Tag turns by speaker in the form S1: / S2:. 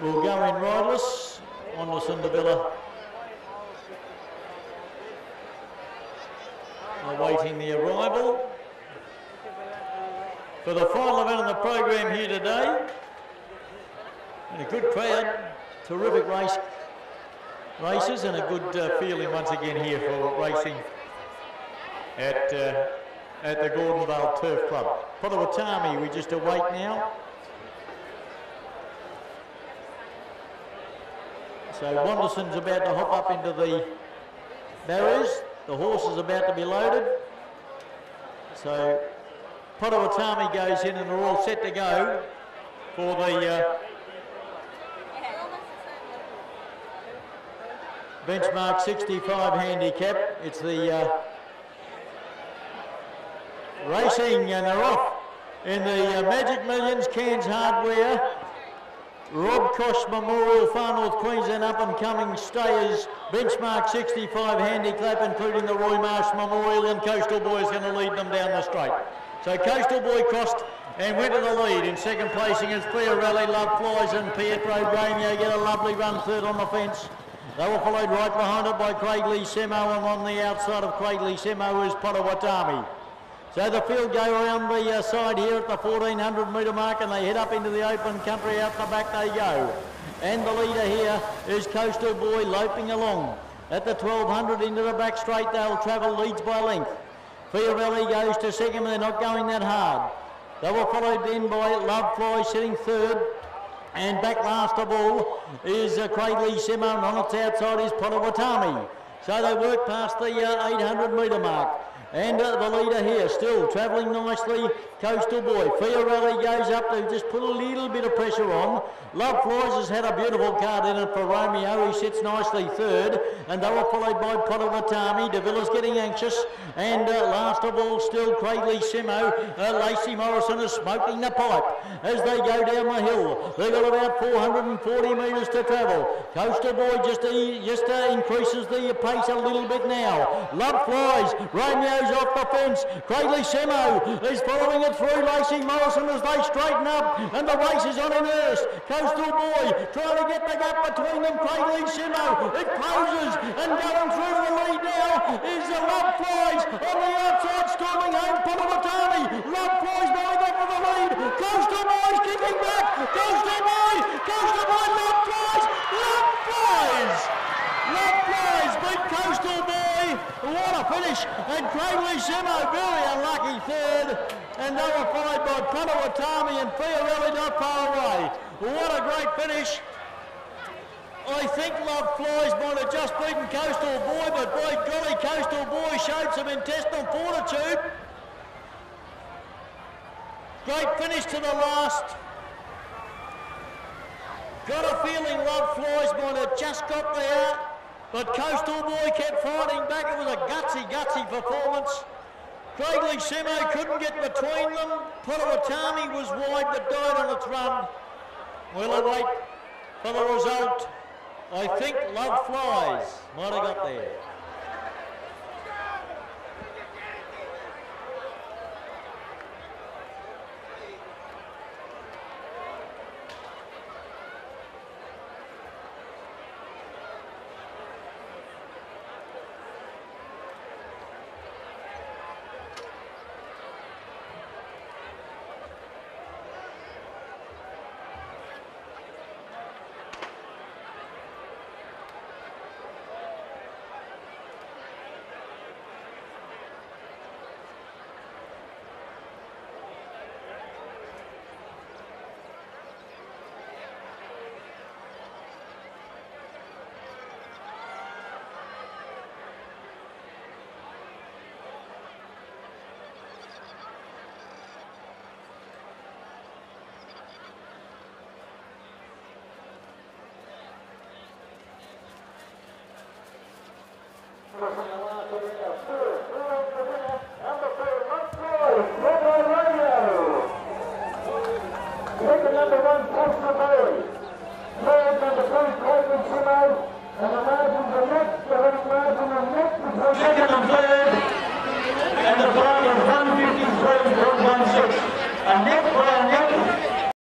S1: will go in riderless. Anderson de Villa awaiting the arrival. For the final event of the program here today, and a good crowd, terrific race races and a good uh, feeling once again here for racing at uh, at the Gordonvale Turf Club. Potawatomi, we just await now. So Wanderson's about to hop up into the barriers. The horse is about to be loaded. So Potawatomi goes in and they're all set to go for the uh, benchmark 65 handicap. It's the uh, racing and they're off in the uh, Magic Millions Cairns Hardware Rob Kosh Memorial Far North Queensland up and coming stayers benchmark 65 handicap including the Roy Marsh Memorial and Coastal Boy is going to lead them down the straight. So Coastal Boy crossed and went to the lead in second placing Clear Rally Love Flies and Pietro Bramio get a lovely run third on the fence. They were followed right behind it by Craig Lee Semo and on the outside of Craig Lee Semo is Potawatomi. So the field go around the uh, side here at the 1400 metre mark and they head up into the open country. Out the back they go. And the leader here is Coastal Boy loping along. At the 1200 into the back straight they'll travel leads by length. Valley goes to second they're not going that hard. They were followed then by Love Fly sitting third. And back last of all is uh, Craig Lee Simon. On its outside is Potawatomi. So they work past the uh, 800 metre mark. And uh, the leader here still travelling nicely, Coastal Boy. Fiorelli goes up to just put a little bit of pressure on. Love Flies has had a beautiful card in it for Romeo. He sits nicely third. And they were followed by Potawatomi. DeVilla's getting anxious. And uh, last of all, still Craigley Simo. Uh, Lacey Morrison is smoking the pipe as they go down the hill. They've got about 440 metres to travel. Coastal Boy just, uh, just uh, increases the pace a little bit now. Love Flies. Romeo goes off the fence. Craigley Semo is following it through. Lacey Morrison as they straighten up and the race is on in earnest. Coastal Boy trying to get the gap between them. Craigley Semo. It closes and going through the lead now is the Love Flies on the outside storming home. Potawatomi. Love Flies now got for the lead. Coastal Boy's kicking back. Coastal Boy. Coastal Boy. Love Flies. Love Flies. Love Flies beat Coastal Boy. What a finish. And Craigly Simo, very unlucky third. And they were followed by Potawatomi and Fiorelli not far away. What a great finish. I think Love Flies might have just beaten Coastal Boy, but by golly, Coastal Boy showed some intestinal fortitude. Great finish to the last. Got a feeling Love Flies might have just got there. But Coastal Boy kept fighting back. It was a gutsy, gutsy performance. Craigley Semo couldn't get between them. Potawatomi was wide but died on its run. We'll await for the result. I think Love Flies might have got there.
S2: number one,
S1: Coastal Boy. Third, number three, Corbin Simo. And imagine the next